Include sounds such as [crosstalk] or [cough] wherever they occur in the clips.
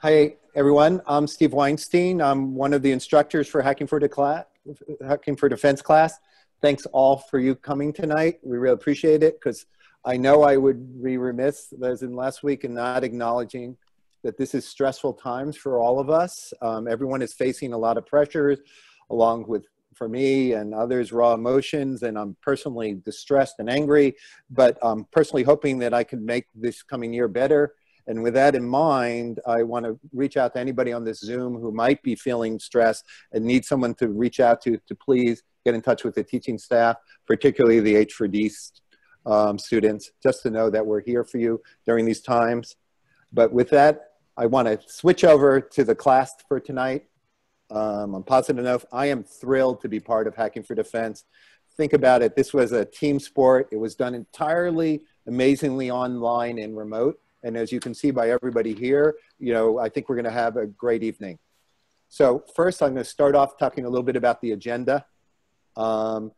Hi, everyone. I'm Steve Weinstein. I'm one of the instructors for Hacking for, class, Hacking for Defense class. Thanks all for you coming tonight. We really appreciate it because I know I would be remiss, as in last week, in not acknowledging that this is stressful times for all of us. Um, everyone is facing a lot of pressures, along with, for me and others, raw emotions, and I'm personally distressed and angry, but I'm personally hoping that I can make this coming year better and with that in mind, I want to reach out to anybody on this Zoom who might be feeling stressed and need someone to reach out to, to please get in touch with the teaching staff, particularly the H4D um, students, just to know that we're here for you during these times. But with that, I want to switch over to the class for tonight. Um, on positive enough. I am thrilled to be part of Hacking for Defense. Think about it, this was a team sport. It was done entirely amazingly online and remote. And as you can see by everybody here, you know, I think we're going to have a great evening. So first, I'm going to start off talking a little bit about the agenda. Um,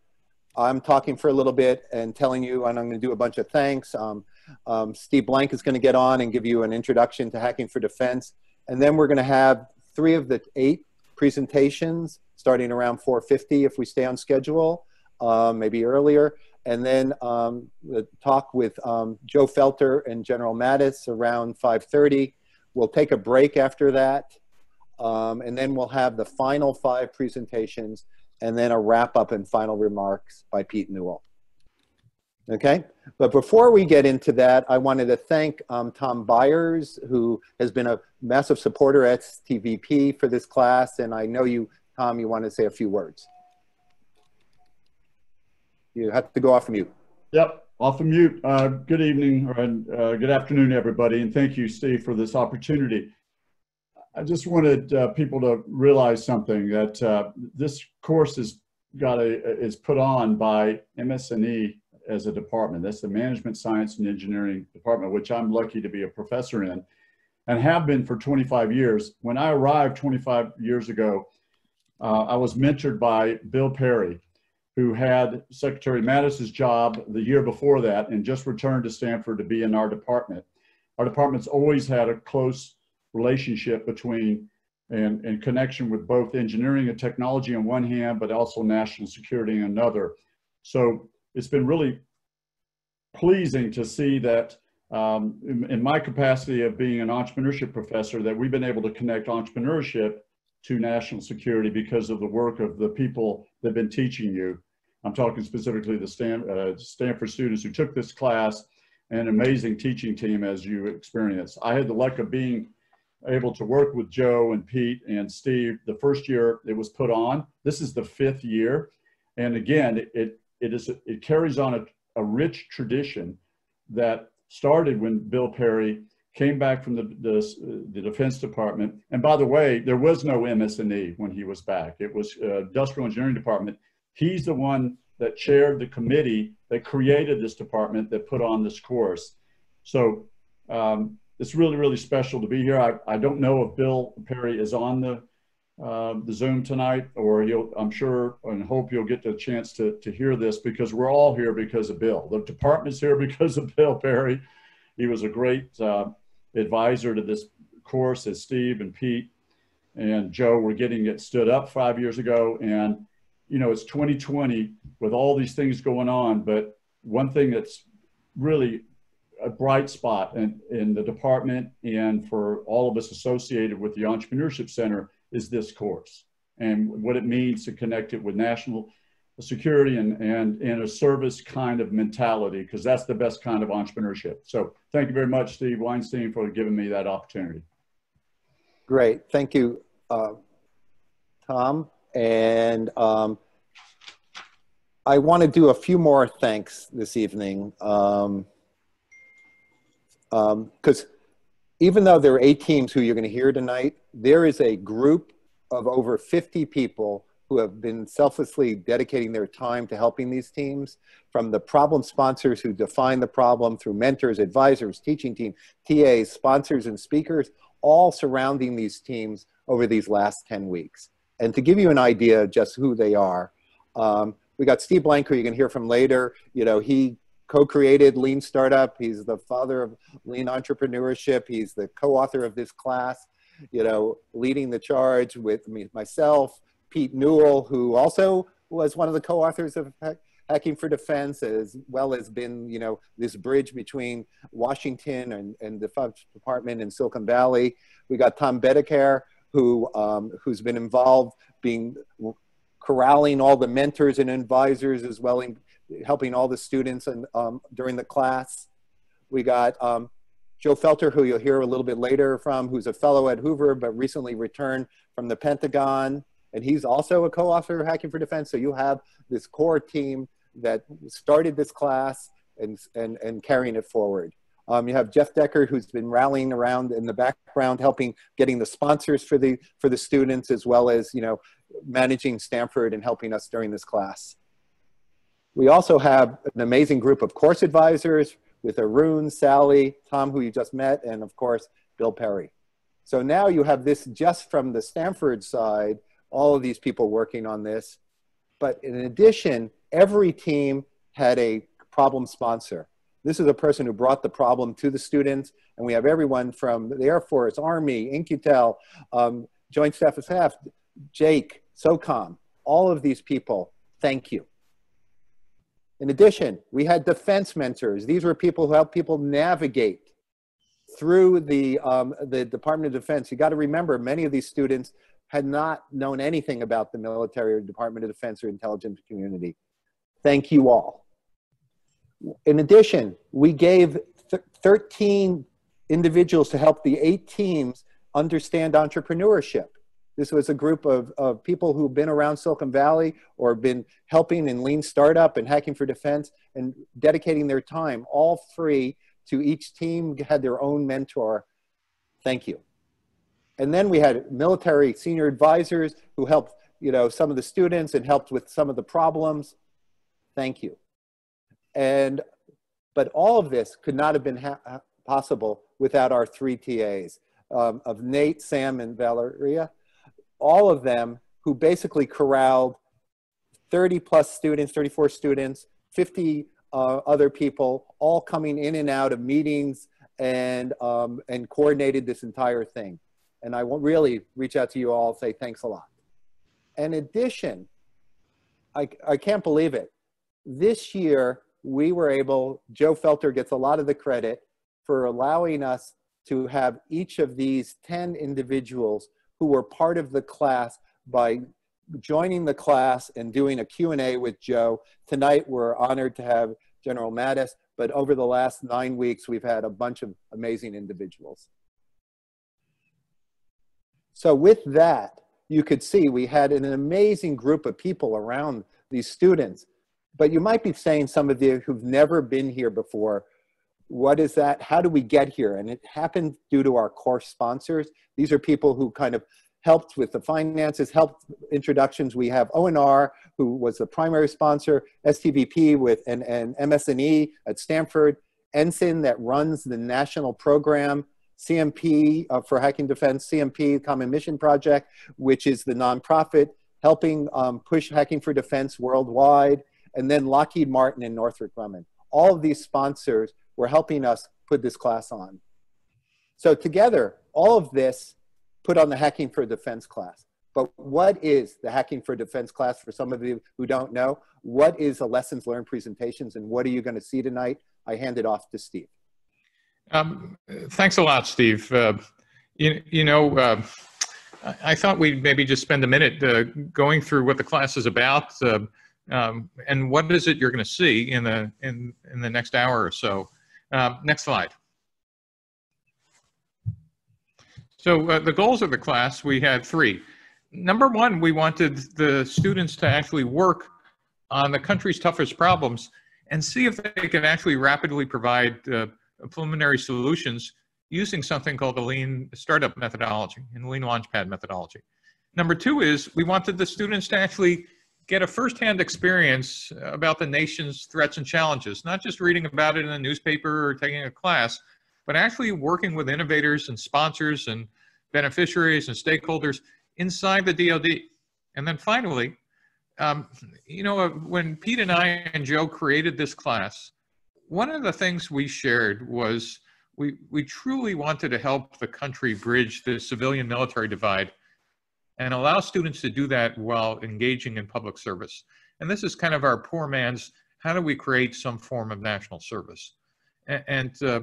I'm talking for a little bit and telling you, and I'm going to do a bunch of thanks. Um, um, Steve Blank is going to get on and give you an introduction to Hacking for Defense. And then we're going to have three of the eight presentations starting around 4.50 if we stay on schedule, uh, maybe earlier and then um, the talk with um, Joe Felter and General Mattis around 5.30. We'll take a break after that, um, and then we'll have the final five presentations, and then a wrap up and final remarks by Pete Newell. Okay, but before we get into that, I wanted to thank um, Tom Byers, who has been a massive supporter at TVP for this class, and I know you, Tom, you want to say a few words. You have to go off mute. Yep, off of mute. Uh, good evening or uh, good afternoon, everybody, and thank you, Steve, for this opportunity. I just wanted uh, people to realize something that uh, this course is got a is put on by MS&E as a department. That's the Management Science and Engineering Department, which I'm lucky to be a professor in, and have been for 25 years. When I arrived 25 years ago, uh, I was mentored by Bill Perry, who had Secretary Mattis's job the year before that and just returned to Stanford to be in our department. Our department's always had a close relationship between and, and connection with both engineering and technology on one hand, but also national security on another. So it's been really pleasing to see that um, in, in, my capacity of being an entrepreneurship professor, that we've been able to connect entrepreneurship to national security because of the work of the people that have been teaching you. I'm talking specifically the Stan, uh, Stanford students who took this class, an amazing teaching team as you experienced. I had the luck of being able to work with Joe and Pete and Steve the first year it was put on. This is the fifth year. And again, it, it, is, it carries on a, a rich tradition that started when Bill Perry came back from the, the, the, Defense Department. And by the way, there was no MS&E when he was back. It was uh, Industrial Engineering Department. He's the one that chaired the committee that created this department that put on this course. So um, it's really, really special to be here. I, I don't know if Bill Perry is on the, uh, the Zoom tonight, or he'll, I'm sure and hope you'll get the chance to, to hear this because we're all here because of Bill. The department's here [laughs] because of Bill Perry. He was a great uh, advisor to this course as Steve and Pete and Joe were getting it stood up five years ago. And, you know, it's 2020 with all these things going on. But one thing that's really a bright spot in, in the department and for all of us associated with the Entrepreneurship Center is this course and what it means to connect it with national security and, and, and a service kind of mentality, because that's the best kind of entrepreneurship. So thank you very much, Steve Weinstein, for giving me that opportunity. Great. Thank you, uh, Tom. And um, I want to do a few more thanks this evening. Because um, um, even though there are eight teams who you're going to hear tonight, there is a group of over 50 people who have been selflessly dedicating their time to helping these teams, from the problem sponsors who define the problem through mentors, advisors, teaching team, TAs, sponsors, and speakers, all surrounding these teams over these last 10 weeks. And to give you an idea of just who they are, um, we got Steve Blank, who you can hear from later. You know, he co-created Lean Startup. He's the father of Lean Entrepreneurship. He's the co-author of this class, you know, leading the charge with me, myself, Pete Newell, who also was one of the co-authors of Hacking for Defense, as well as been, you know, this bridge between Washington and, and the Defense Department in Silicon Valley. We got Tom Bedecarré, who, um, who's been involved being corralling all the mentors and advisors as well in helping all the students and, um, during the class. We got um, Joe Felter, who you'll hear a little bit later from, who's a fellow at Hoover, but recently returned from the Pentagon. And he's also a co-author of Hacking for Defense. So you have this core team that started this class and, and, and carrying it forward. Um, you have Jeff Decker, who's been rallying around in the background, helping getting the sponsors for the for the students, as well as you know managing Stanford and helping us during this class. We also have an amazing group of course advisors with Arun, Sally, Tom, who you just met, and of course, Bill Perry. So now you have this just from the Stanford side, all of these people working on this. But in addition, every team had a problem sponsor. This is a person who brought the problem to the students, and we have everyone from the Air Force, Army, In-Q-Tel, um, Joint Staff of Staff, Jake, SOCOM, all of these people, thank you. In addition, we had defense mentors. These were people who helped people navigate through the, um, the Department of Defense. You got to remember, many of these students had not known anything about the military or Department of Defense or intelligence community. Thank you all. In addition, we gave th 13 individuals to help the eight teams understand entrepreneurship. This was a group of, of people who've been around Silicon Valley or been helping in lean startup and hacking for defense and dedicating their time all free to each team had their own mentor. Thank you. And then we had military senior advisors who helped, you know, some of the students and helped with some of the problems. Thank you. And, but all of this could not have been possible without our three TAs um, of Nate, Sam, and Valeria all of them who basically corralled 30 plus students, 34 students, 50 uh, other people, all coming in and out of meetings and, um, and coordinated this entire thing. And I will really reach out to you all say thanks a lot. In addition, I, I can't believe it. This year, we were able, Joe Felter gets a lot of the credit for allowing us to have each of these 10 individuals who were part of the class by joining the class and doing a Q&A with Joe. Tonight, we're honored to have General Mattis, but over the last nine weeks, we've had a bunch of amazing individuals. So with that, you could see we had an amazing group of people around these students. But you might be saying, some of you who've never been here before, what is that? How do we get here? And it happened due to our course sponsors. These are people who kind of helped with the finances, helped introductions. We have ONR, who was the primary sponsor, STVP with and, and MS&E at Stanford, NSIN that runs the national program, CMP uh, for Hacking Defense, CMP, Common Mission Project, which is the nonprofit helping um, push hacking for defense worldwide, and then Lockheed Martin and Northrop Grumman. All of these sponsors were helping us put this class on. So together, all of this put on the Hacking for Defense class. But what is the Hacking for Defense class for some of you who don't know? What is the lessons learned presentations and what are you going to see tonight? I hand it off to Steve. Um, thanks a lot, Steve. Uh, you, you know, uh, I thought we'd maybe just spend a minute uh, going through what the class is about uh, um, and what is it you're going to see in the, in, in the next hour or so. Um, next slide. So uh, the goals of the class, we had three. Number one, we wanted the students to actually work on the country's toughest problems and see if they can actually rapidly provide uh, preliminary solutions using something called the lean startup methodology and lean launchpad methodology. Number two is we wanted the students to actually get a firsthand experience about the nation's threats and challenges, not just reading about it in a newspaper or taking a class, but actually working with innovators and sponsors and beneficiaries and stakeholders inside the DoD. And then finally, um, you know, when Pete and I and Joe created this class, one of the things we shared was we, we truly wanted to help the country bridge the civilian military divide and allow students to do that while engaging in public service. And this is kind of our poor man's, how do we create some form of national service? And, uh,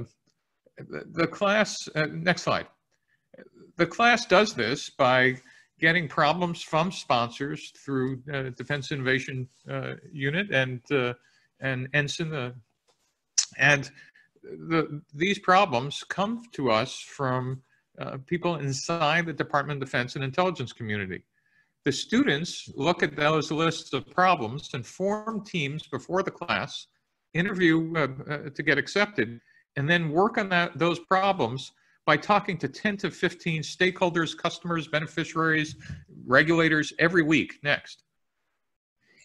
the, the class, uh, next slide. The class does this by getting problems from sponsors through uh, Defense Innovation uh, Unit and uh, and NSIN. Uh, and the, these problems come to us from uh, people inside the Department of Defense and intelligence community. The students look at those lists of problems and form teams before the class, interview uh, to get accepted, and then work on that, those problems by talking to 10 to 15 stakeholders, customers, beneficiaries, regulators every week next.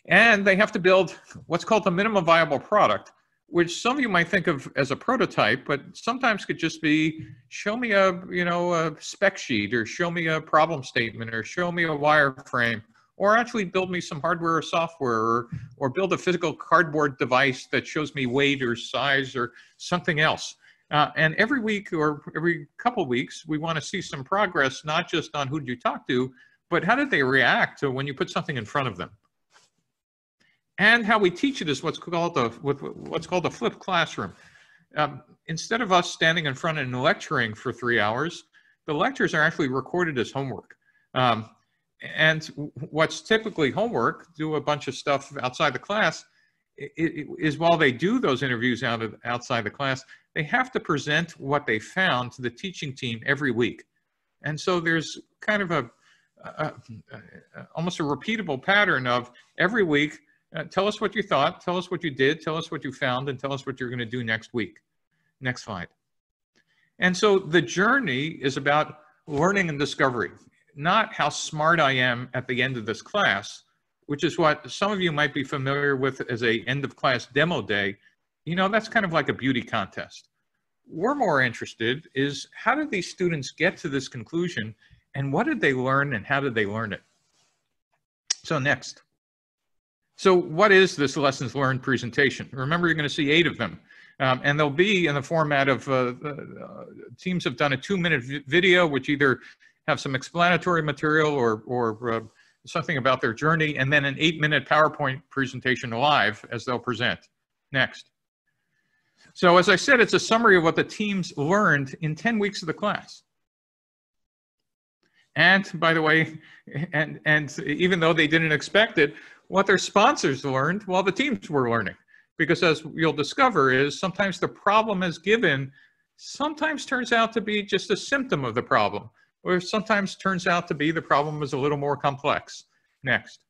And they have to build what's called the minimum viable product, which some of you might think of as a prototype, but sometimes could just be show me a, you know, a spec sheet or show me a problem statement or show me a wireframe or actually build me some hardware or software or, or build a physical cardboard device that shows me weight or size or something else. Uh, and every week or every couple weeks, we want to see some progress, not just on who did you talk to, but how did they react to when you put something in front of them. And how we teach it is what's called the what's called the flipped classroom. Um, instead of us standing in front and lecturing for three hours, the lectures are actually recorded as homework. Um, and what's typically homework, do a bunch of stuff outside the class, is while they do those interviews out of, outside the class, they have to present what they found to the teaching team every week. And so there's kind of a, a, a almost a repeatable pattern of every week, uh, tell us what you thought, tell us what you did, tell us what you found, and tell us what you're going to do next week. Next slide. And so the journey is about learning and discovery, not how smart I am at the end of this class, which is what some of you might be familiar with as a end of class demo day. You know, that's kind of like a beauty contest. We're more interested is how did these students get to this conclusion and what did they learn and how did they learn it? So next. So what is this lessons learned presentation? Remember, you're going to see eight of them. Um, and they'll be in the format of uh, uh, teams have done a two minute video, which either have some explanatory material or, or uh, something about their journey, and then an eight minute PowerPoint presentation live as they'll present. Next. So as I said, it's a summary of what the teams learned in 10 weeks of the class. And by the way, [laughs] and, and even though they didn't expect it, what their sponsors learned while the teams were learning. Because as you'll discover is sometimes the problem is given sometimes turns out to be just a symptom of the problem or sometimes turns out to be the problem is a little more complex. Next.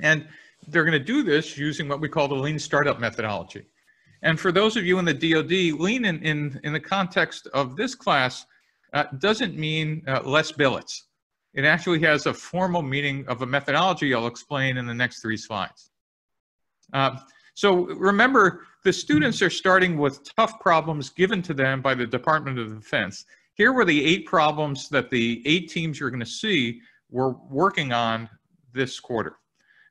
And they're going to do this using what we call the lean startup methodology. And for those of you in the DoD, lean in, in, in the context of this class uh, doesn't mean uh, less billets. It actually has a formal meaning of a methodology I'll explain in the next three slides. Uh, so remember, the students are starting with tough problems given to them by the Department of Defense. Here were the eight problems that the eight teams you're going to see were working on this quarter.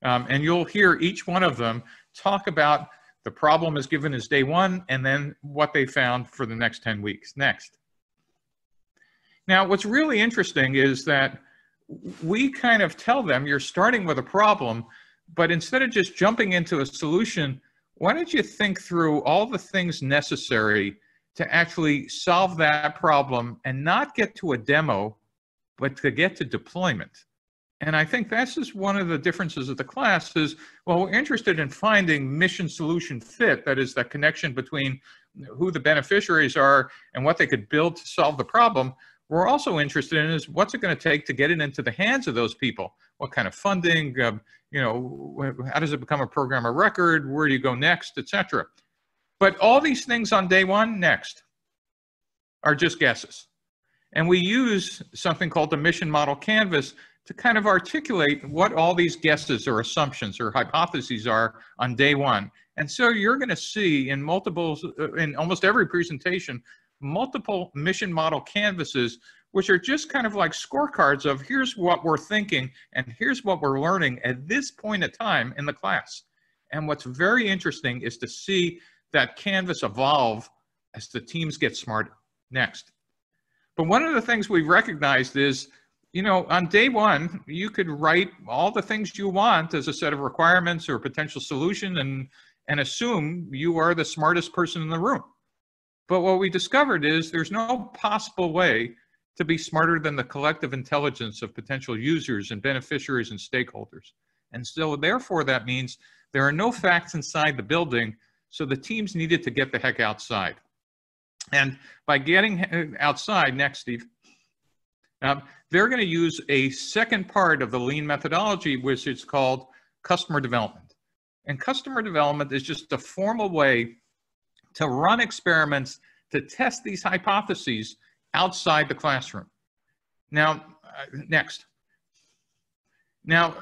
Um, and you'll hear each one of them talk about the problem as given as day one and then what they found for the next 10 weeks. Next. Now, what's really interesting is that we kind of tell them you're starting with a problem, but instead of just jumping into a solution, why don't you think through all the things necessary to actually solve that problem and not get to a demo, but to get to deployment. And I think that's just one of the differences of the class is, well, we're interested in finding mission solution fit, that is that connection between who the beneficiaries are and what they could build to solve the problem. We're also interested in is what's it going to take to get it into the hands of those people? What kind of funding, um, you know, how does it become a program of record? Where do you go next, etc. But all these things on day one, next, are just guesses. And we use something called the mission model canvas to kind of articulate what all these guesses or assumptions or hypotheses are on day one. And so you're going to see in multiple, uh, in almost every presentation, multiple mission model canvases, which are just kind of like scorecards of here's what we're thinking and here's what we're learning at this point in time in the class. And what's very interesting is to see that canvas evolve as the teams get smarter. Next. But one of the things we've recognized is, you know, on day one, you could write all the things you want as a set of requirements or potential solution and, and assume you are the smartest person in the room. But what we discovered is there's no possible way to be smarter than the collective intelligence of potential users and beneficiaries and stakeholders. And so therefore that means there are no facts inside the building, so the teams needed to get the heck outside. And by getting outside, next, Steve, um, they're going to use a second part of the lean methodology, which is called customer development. And customer development is just a formal way to run experiments to test these hypotheses outside the classroom. Now, uh, next. Now,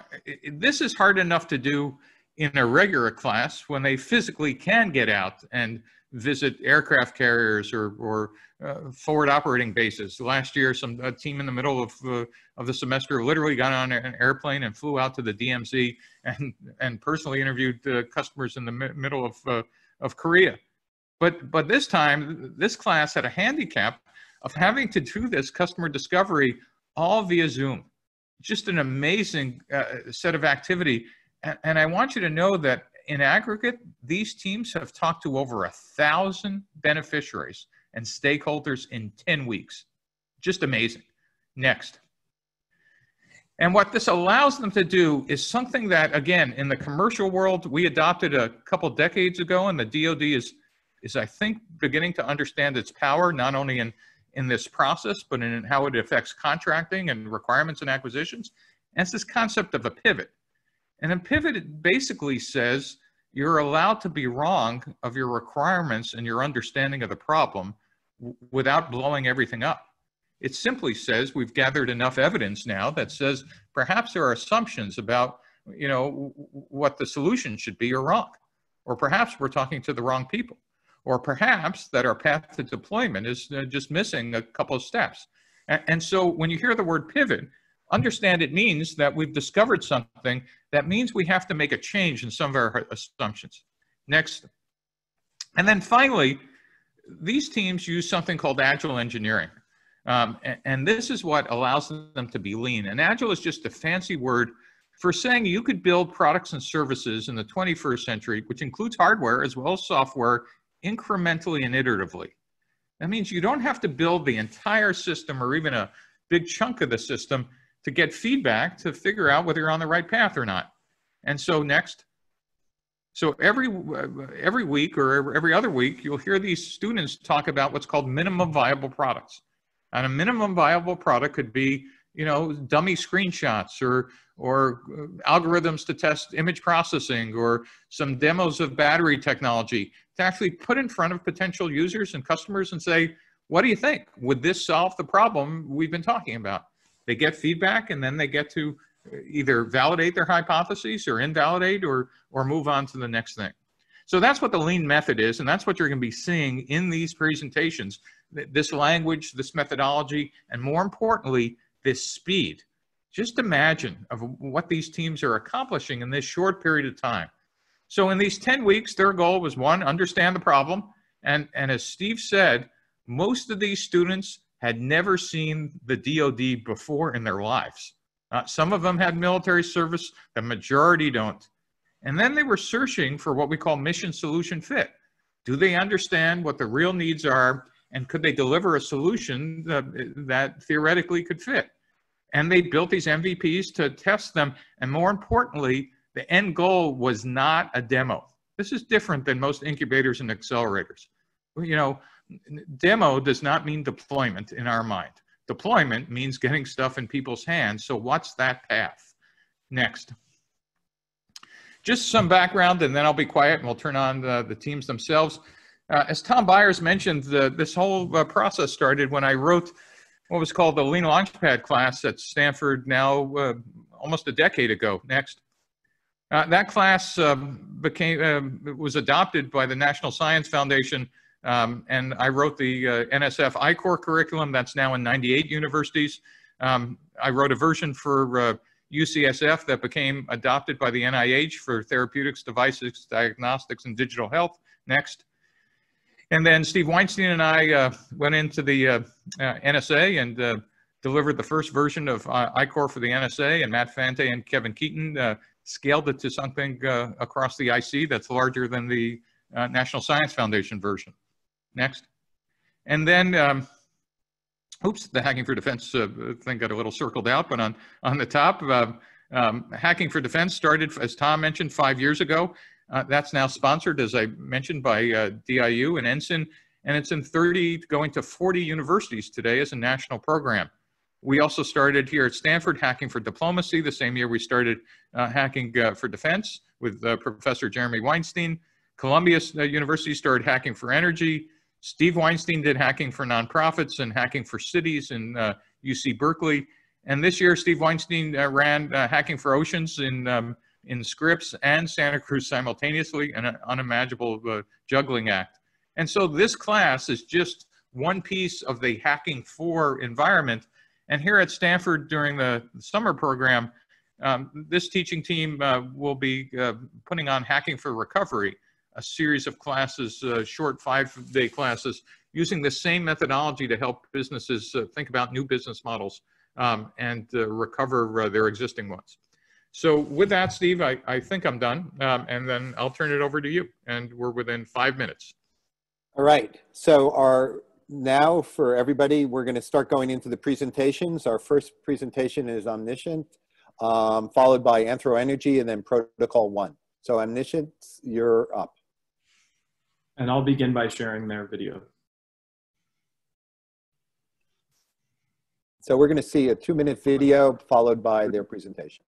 this is hard enough to do in a regular class when they physically can get out and visit aircraft carriers or, or uh, forward operating bases. Last year, some a team in the middle of, uh, of the semester literally got on an airplane and flew out to the DMZ and, and personally interviewed uh, customers in the mi middle of, uh, of Korea. But, but this time, this class had a handicap of having to do this customer discovery all via Zoom. Just an amazing uh, set of activity. And, and I want you to know that in aggregate, these teams have talked to over a thousand beneficiaries and stakeholders in 10 weeks. Just amazing. Next. And what this allows them to do is something that, again, in the commercial world, we adopted a couple decades ago, and the DoD is, is I think, beginning to understand its power, not only in, in this process, but in how it affects contracting and requirements and acquisitions. And it's this concept of a pivot. And a pivot basically says you're allowed to be wrong of your requirements and your understanding of the problem without blowing everything up. It simply says we've gathered enough evidence now that says perhaps there are assumptions about you know what the solution should be or wrong or perhaps we're talking to the wrong people or perhaps that our path to deployment is uh, just missing a couple of steps and, so when you hear the word pivot understand it means that we've discovered something that means we have to make a change in some of our assumptions. Next. And then finally, these teams use something called agile engineering. Um, and, and, this is what allows them to be lean. And agile is just a fancy word for saying you could build products and services in the 21st century, which includes hardware as well as software, incrementally and iteratively. That means you don't have to build the entire system or even a big chunk of the system to get feedback to figure out whether you're on the right path or not. And so next, so every every week or every other week, you'll hear these students talk about what's called minimum viable products. And a minimum viable product could be, you know, dummy screenshots or or algorithms to test image processing or some demos of battery technology to actually put in front of potential users and customers and say, what do you think? Would this solve the problem we've been talking about? They get feedback and then they get to uh, either validate their hypotheses or invalidate or, or move on to the next thing. So that's what the lean method is, and that's what you're going to be seeing in these presentations. This language, this methodology, and more importantly, this speed. Just imagine of what these teams are accomplishing in this short period of time. So in these 10 weeks, their goal was one, understand the problem. And, and as Steve said, most of these students had never seen the DoD before in their lives. Uh, some of them had military service, the majority don't. And then they were searching for what we call mission solution fit. Do they understand what the real needs are and could they deliver a solution that, that theoretically could fit? And they built these MVPs to test them. And more importantly, the end goal was not a demo. This is different than most incubators and accelerators. You know, demo does not mean deployment in our mind. Deployment means getting stuff in people's hands. So what's that path? Next. Just some background and then I'll be quiet and we'll turn on the, the teams themselves. Uh, as Tom Byers mentioned, the, this whole uh, process started when I wrote what was called the Lean Launchpad class at Stanford now uh, almost a decade ago. Next. Uh, that class um, became uh, was adopted by the National Science Foundation um, and I wrote the uh, NSF I-Corps curriculum that's now in 98 universities. Um, I wrote a version for uh, UCSF that became adopted by the NIH for therapeutics, devices, diagnostics, and digital health. Next. And then Steve Weinstein and I uh, went into the uh, uh, NSA and uh, delivered the first version of uh, for the NSA. And Matt Fante and Kevin Keaton uh, scaled it to something uh, across the IC that's larger than the uh, National Science Foundation version. Next. And then, um, oops, the Hacking for Defense uh, thing got a little circled out, but on, on the top, uh, um, Hacking for Defense started, as Tom mentioned, five years ago. Uh, that's now sponsored, as I mentioned, by uh, DIU and NSIN, and it's in 30, going to 40 universities today as a national program. We also started here at Stanford Hacking for Diplomacy the same year we started uh, Hacking uh, for Defense with uh, Professor Jeremy Weinstein. Columbia uh, University started Hacking for Energy. Steve Weinstein did Hacking for Nonprofits and Hacking for Cities in UC Berkeley. And this year, Steve Weinstein ran Hacking for Oceans in um, in Scripps and Santa Cruz simultaneously, an unimaginable uh, juggling act. And so this class is just one piece of the hacking for environment. And here at Stanford during the summer program, um, this teaching team uh, will be uh, putting on Hacking for Recovery, a series of classes, uh, short five-day classes, using the same methodology to help businesses uh, think about new business models um, and uh, recover their existing ones. So with that, Steve, I, I think I'm done. Um, and then I'll turn it over to you. And we're within five minutes. All right. So our now for everybody, we're going to start going into the presentations. Our first presentation is Omniscient, um, followed by Anthro Energy, and then Protocol One. So Omniscient, you're up. And I'll begin by sharing their video. So we're going to see a two-minute video followed by their presentation.